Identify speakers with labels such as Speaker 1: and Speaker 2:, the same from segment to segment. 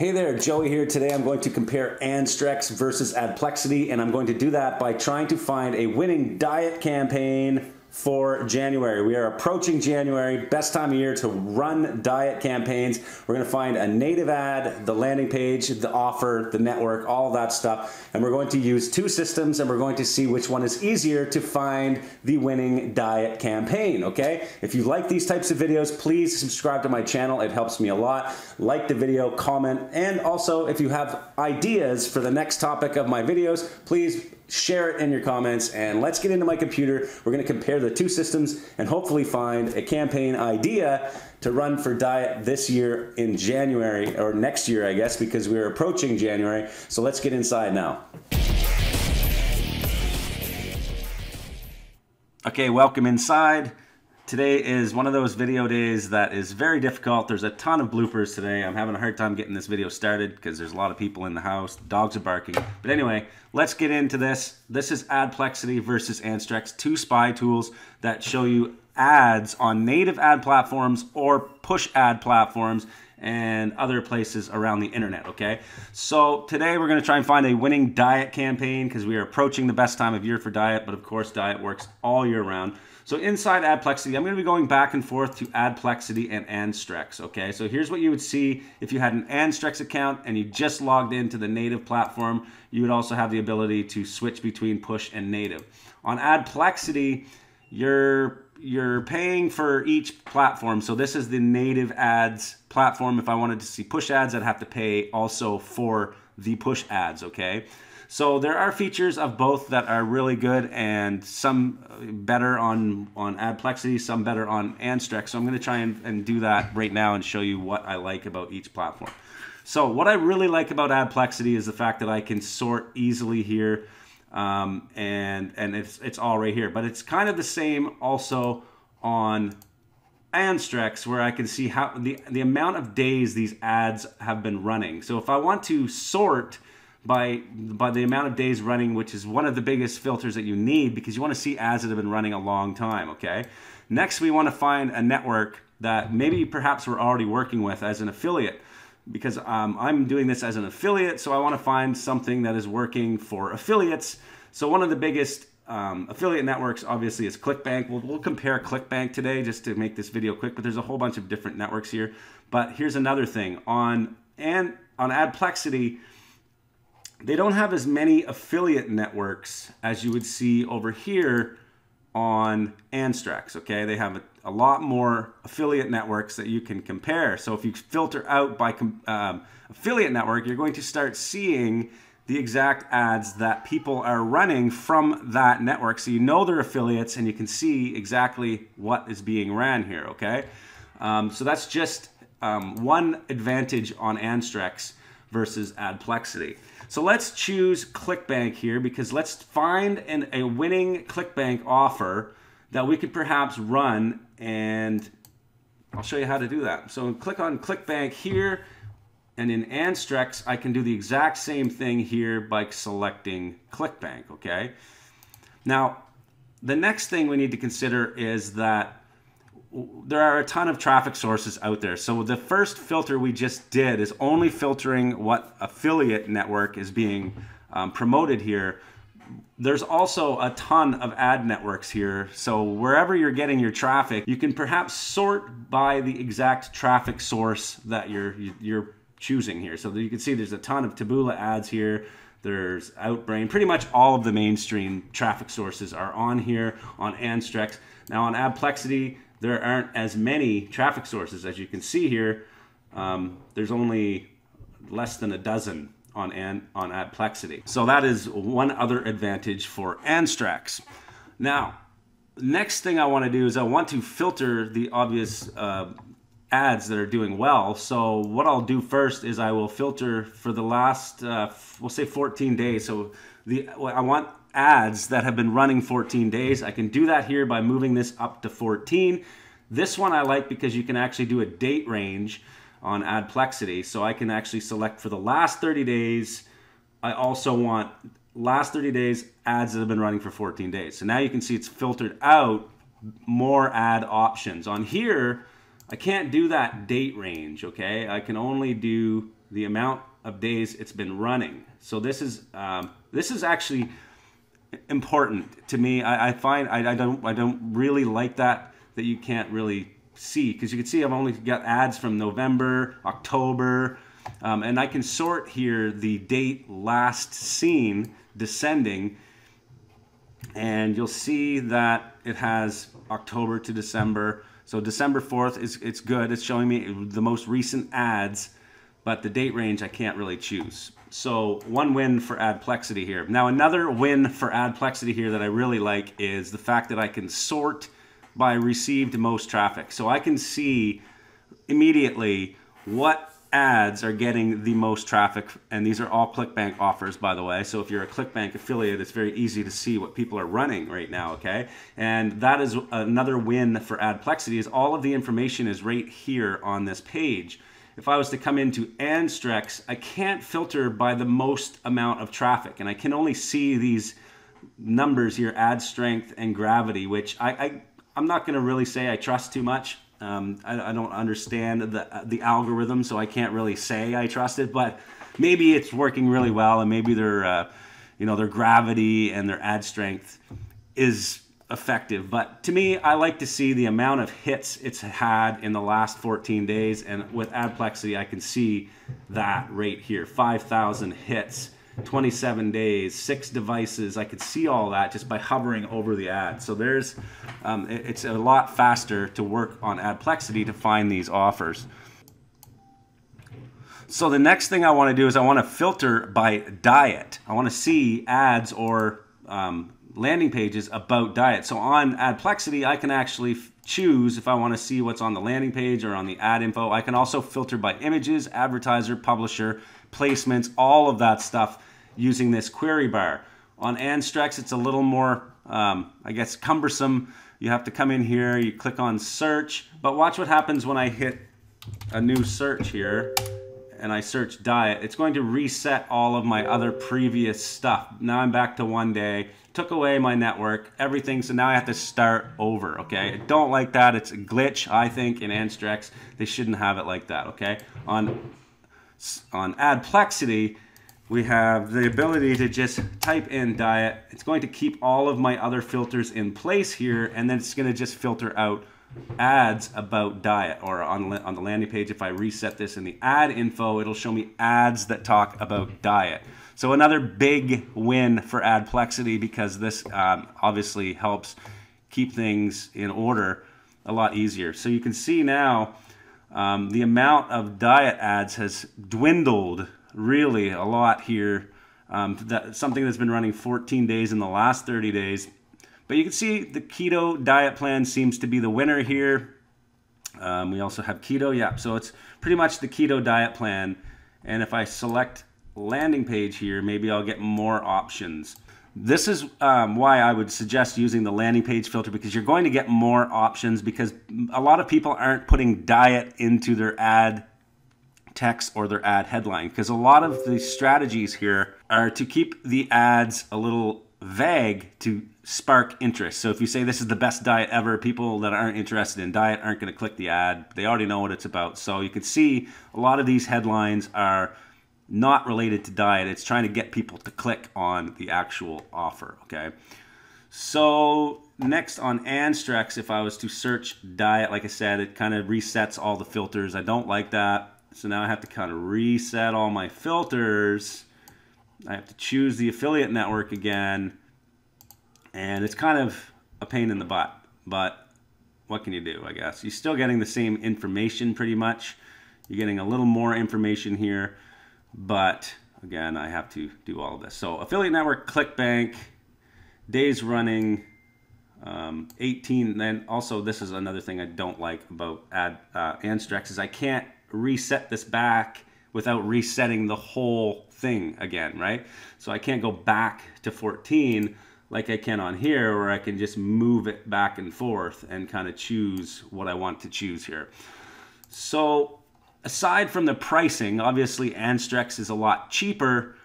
Speaker 1: Hey there, Joey here. Today I'm going to compare Anstrex versus Adplexity, and I'm going to do that by trying to find a winning diet campaign for January. We are approaching January, best time of year to run diet campaigns. We're going to find a native ad, the landing page, the offer, the network, all that stuff. And we're going to use two systems and we're going to see which one is easier to find the winning diet campaign, okay? If you like these types of videos, please subscribe to my channel. It helps me a lot. Like the video, comment, and also if you have ideas for the next topic of my videos, please share it in your comments, and let's get into my computer. We're gonna compare the two systems and hopefully find a campaign idea to run for Diet this year in January, or next year, I guess, because we're approaching January. So let's get inside now. Okay, welcome inside. Today is one of those video days that is very difficult. There's a ton of bloopers today. I'm having a hard time getting this video started because there's a lot of people in the house. Dogs are barking. But anyway, let's get into this. This is Adplexity versus Anstrex, two spy tools that show you ads on native ad platforms or push ad platforms and other places around the internet, okay? So today we're gonna try and find a winning diet campaign because we are approaching the best time of year for diet, but of course diet works all year round. So inside Adplexity, I'm going to be going back and forth to Adplexity and Anstrex, okay? So here's what you would see if you had an Anstrex account and you just logged into the native platform. You would also have the ability to switch between push and native. On Adplexity, you're you're paying for each platform. So this is the native ads platform. If I wanted to see push ads, I'd have to pay also for the push ads, okay? So there are features of both that are really good and some better on, on Adplexity, some better on Anstrex. So I'm going to try and, and do that right now and show you what I like about each platform. So what I really like about Adplexity is the fact that I can sort easily here um, and, and it's, it's all right here. But it's kind of the same also on Anstrex where I can see how the, the amount of days these ads have been running. So if I want to sort by by the amount of days running, which is one of the biggest filters that you need because you want to see ads that have been running a long time. Okay. Next, we want to find a network that maybe perhaps we're already working with as an affiliate because um, I'm doing this as an affiliate, so I want to find something that is working for affiliates. So one of the biggest um, affiliate networks obviously is ClickBank. We'll, we'll compare ClickBank today just to make this video quick, but there's a whole bunch of different networks here. But here's another thing on and on Adplexity they don't have as many affiliate networks as you would see over here on Anstrex, okay? They have a, a lot more affiliate networks that you can compare. So if you filter out by um, affiliate network, you're going to start seeing the exact ads that people are running from that network. So you know they're affiliates and you can see exactly what is being ran here, okay? Um, so that's just um, one advantage on Anstrex versus Adplexity. So let's choose ClickBank here because let's find an, a winning ClickBank offer that we could perhaps run and I'll show you how to do that. So click on ClickBank here and in Anstrex I can do the exact same thing here by selecting ClickBank, okay? Now the next thing we need to consider is that there are a ton of traffic sources out there. So the first filter we just did is only filtering what affiliate network is being um, promoted here. There's also a ton of ad networks here. So wherever you're getting your traffic, you can perhaps sort by the exact traffic source that you're you're choosing here. So you can see there's a ton of Taboola ads here. There's Outbrain. Pretty much all of the mainstream traffic sources are on here on Anstrex. Now on Adplexity, there aren't as many traffic sources as you can see here. Um, there's only less than a dozen on an, on Adplexity. So that is one other advantage for Anstrex. Now, next thing I want to do is I want to filter the obvious uh, ads that are doing well. So what I'll do first is I will filter for the last, uh, we'll say 14 days. So the I want ads that have been running 14 days. I can do that here by moving this up to 14. This one I like because you can actually do a date range on Adplexity. So I can actually select for the last 30 days. I also want last 30 days ads that have been running for 14 days. So now you can see it's filtered out more ad options. On here, I can't do that date range, okay? I can only do the amount of days it's been running. So this is um, this is actually important to me. I, I find I, I, don't I don't really like that that you can't really see because you can see I've only got ads from November, October, um, and I can sort here the date last seen descending, and you'll see that it has October to December. So December 4th is it's good. It's showing me the most recent ads, but the date range I can't really choose. So one win for Adplexity here. Now another win for Adplexity here that I really like is the fact that I can sort by received most traffic. So I can see immediately what ads are getting the most traffic and these are all ClickBank offers by the way so if you're a ClickBank affiliate it's very easy to see what people are running right now okay and that is another win for Adplexity is all of the information is right here on this page if I was to come into Anstrex, I can't filter by the most amount of traffic, and I can only see these numbers here, ad strength and gravity, which I, I I'm not going to really say I trust too much. Um, I, I, don't understand the the algorithm, so I can't really say I trust it. But maybe it's working really well, and maybe their uh, you know their gravity and their ad strength is effective. But to me, I like to see the amount of hits it's had in the last 14 days. And with Adplexity, I can see that right here 5,000 hits, 27 days, six devices. I could see all that just by hovering over the ad. So there's, um, it's a lot faster to work on Adplexity to find these offers. So the next thing I want to do is I want to filter by diet. I want to see ads or um, landing pages about diet. So on Adplexity, I can actually choose if I want to see what's on the landing page or on the ad info. I can also filter by images, advertiser, publisher, placements, all of that stuff using this query bar. On Anstrex, it's a little more, um, I guess, cumbersome. You have to come in here, you click on search, but watch what happens when I hit a new search here and I search diet, it's going to reset all of my other previous stuff. Now I'm back to one day, took away my network, everything, so now I have to start over, okay? I don't like that, it's a glitch, I think, in Anstrex. They shouldn't have it like that, okay? On, on Adplexity, we have the ability to just type in diet. It's going to keep all of my other filters in place here, and then it's gonna just filter out ads about diet or on, on the landing page if I reset this in the ad info it'll show me ads that talk about diet. So another big win for Adplexity because this um, obviously helps keep things in order a lot easier. So you can see now um, the amount of diet ads has dwindled really a lot here. Um, that something that's been running 14 days in the last 30 days but you can see the keto diet plan seems to be the winner here. Um, we also have keto, yeah. So it's pretty much the keto diet plan. And if I select landing page here, maybe I'll get more options. This is um, why I would suggest using the landing page filter because you're going to get more options because a lot of people aren't putting diet into their ad text or their ad headline because a lot of the strategies here are to keep the ads a little vague to spark interest. So if you say this is the best diet ever, people that aren't interested in diet aren't going to click the ad. They already know what it's about. So you can see a lot of these headlines are not related to diet. It's trying to get people to click on the actual offer, okay? So next on Anstrex, if I was to search diet, like I said, it kind of resets all the filters. I don't like that. So now I have to kind of reset all my filters I have to choose the affiliate network again, and it's kind of a pain in the butt, but what can you do, I guess? You're still getting the same information pretty much. You're getting a little more information here, but again, I have to do all of this. So affiliate network, ClickBank, days running, um, 18. Then also, this is another thing I don't like about ad uh, Anstrex is I can't reset this back without resetting the whole thing again, right? So I can't go back to 14 like I can on here where I can just move it back and forth and kind of choose what I want to choose here. So aside from the pricing, obviously Anstrex is a lot cheaper,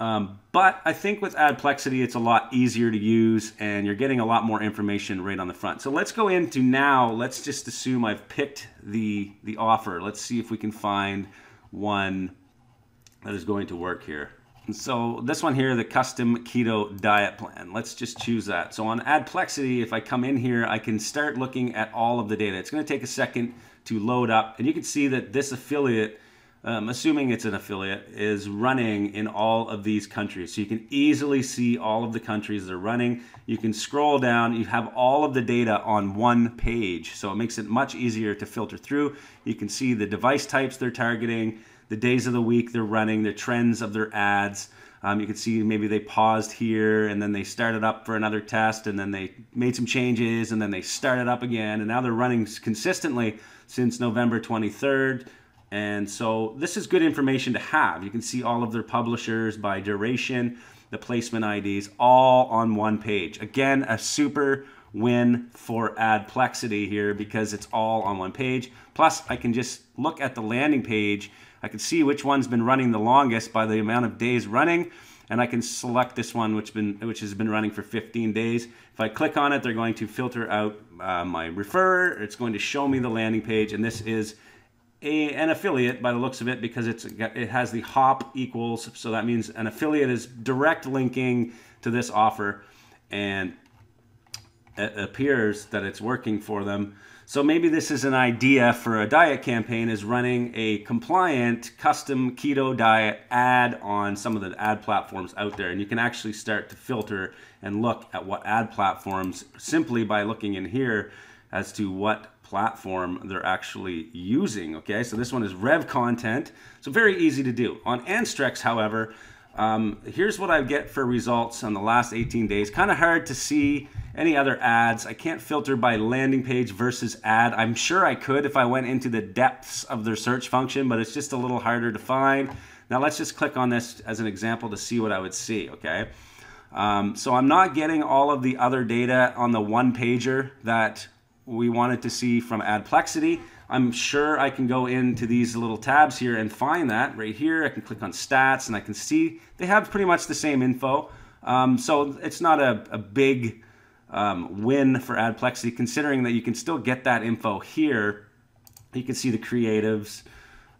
Speaker 1: um, but I think with Adplexity, it's a lot easier to use and you're getting a lot more information right on the front. So let's go into now, let's just assume I've picked the, the offer. Let's see if we can find one that is going to work here. So this one here, the custom keto diet plan. Let's just choose that. So on Adplexity, if I come in here, I can start looking at all of the data. It's going to take a second to load up, and you can see that this affiliate, um, assuming it's an affiliate, is running in all of these countries. So you can easily see all of the countries they're running. You can scroll down, you have all of the data on one page. So it makes it much easier to filter through. You can see the device types they're targeting, the days of the week they're running, the trends of their ads. Um, you can see maybe they paused here and then they started up for another test and then they made some changes and then they started up again and now they're running consistently since November 23rd. And so this is good information to have. You can see all of their publishers by duration, the placement IDs, all on one page. Again, a super win for Adplexity here because it's all on one page. Plus, I can just look at the landing page I can see which one's been running the longest by the amount of days running and I can select this one which been which has been running for 15 days. If I click on it, they're going to filter out uh, my referrer. It's going to show me the landing page, and this is a, an affiliate by the looks of it because it's it has the hop equals, so that means an affiliate is direct linking to this offer, and it appears that it's working for them. So maybe this is an idea for a diet campaign is running a compliant custom keto diet ad on some of the ad platforms out there. And you can actually start to filter and look at what ad platforms simply by looking in here as to what platform they're actually using. Okay, so this one is Rev Content. So very easy to do. On Anstrex, however, um, here's what I get for results on the last 18 days. Kind of hard to see any other ads. I can't filter by landing page versus ad. I'm sure I could if I went into the depths of their search function, but it's just a little harder to find. Now let's just click on this as an example to see what I would see, okay? Um, so I'm not getting all of the other data on the one pager that we wanted to see from Adplexity. I'm sure I can go into these little tabs here and find that right here. I can click on stats and I can see they have pretty much the same info. Um, so it's not a, a big um, win for Adplexity, considering that you can still get that info here. You can see the creatives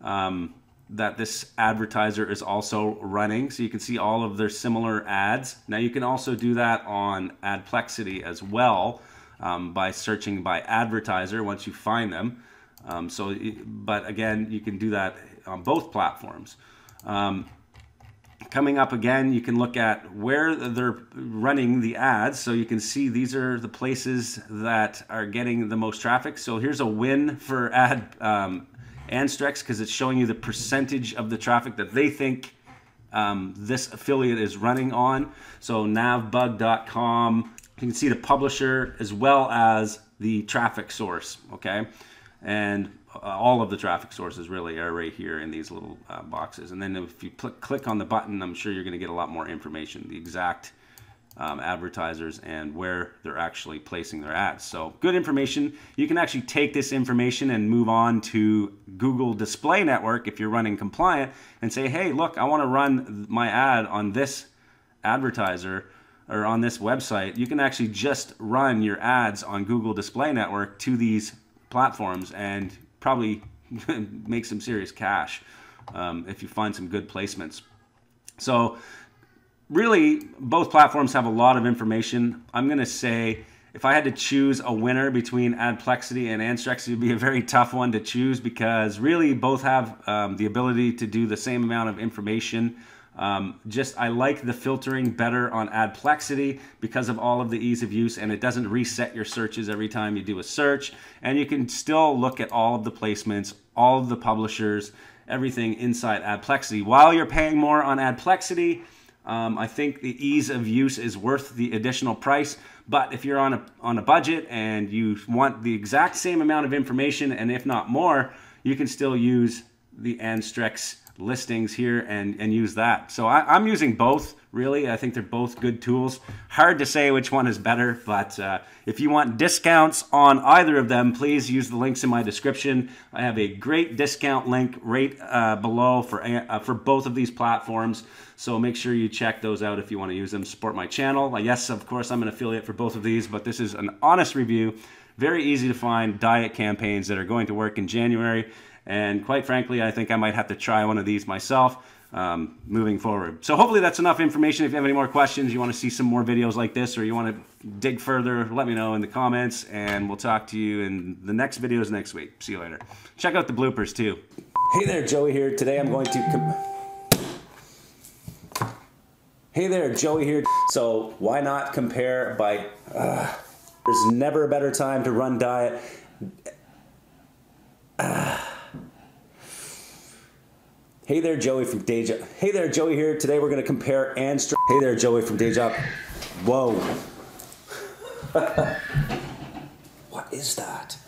Speaker 1: um, that this advertiser is also running, so you can see all of their similar ads. Now you can also do that on Adplexity as well um, by searching by advertiser once you find them. Um, so, but again, you can do that on both platforms. Um, Coming up again, you can look at where they're running the ads. So you can see these are the places that are getting the most traffic. So here's a win for ad um, Anstrex because it's showing you the percentage of the traffic that they think um, this affiliate is running on. So navbug.com, you can see the publisher as well as the traffic source, okay? And uh, all of the traffic sources really are right here in these little uh, boxes. And then if you click on the button, I'm sure you're going to get a lot more information, the exact um, advertisers and where they're actually placing their ads. So good information. You can actually take this information and move on to Google Display Network if you're running compliant and say, hey, look, I want to run my ad on this advertiser or on this website. You can actually just run your ads on Google Display Network to these platforms and probably make some serious cash um, if you find some good placements. So really, both platforms have a lot of information. I'm going to say if I had to choose a winner between Adplexity and Anstrex, it would be a very tough one to choose because really both have um, the ability to do the same amount of information um, just I like the filtering better on Adplexity because of all of the ease of use and it doesn't reset your searches every time you do a search. And you can still look at all of the placements, all of the publishers, everything inside Adplexity. While you're paying more on Adplexity, um, I think the ease of use is worth the additional price. But if you're on a, on a budget and you want the exact same amount of information and if not more, you can still use the Anstrex listings here and, and use that. So I, am using both, really. I think they're both good tools. Hard to say which one is better, but uh, if you want discounts on either of them, please use the links in my description. I have a great discount link right uh, below for, uh, for both of these platforms. So make sure you check those out if you want to use them. Support my channel. Uh, yes, of course, I'm an affiliate for both of these, but this is an honest review. Very easy to find diet campaigns that are going to work in January and quite frankly, I think I might have to try one of these myself. um, moving forward. So hopefully that's enough information. If you have any more questions, you want to see some more videos like this, or you want to dig further, let me know in the comments, and we'll talk to you in the next videos next week. See you later. Check out the bloopers too. Hey there, Joey here. Today I'm going to. Hey there, Joey here. So why not compare by? Uh, there's never a better time to run diet. Uh, Hey there, Joey from Deja. Hey there, Joey here. Today we're to compare and. Hey there, Joey from Deja. Whoa. what is that?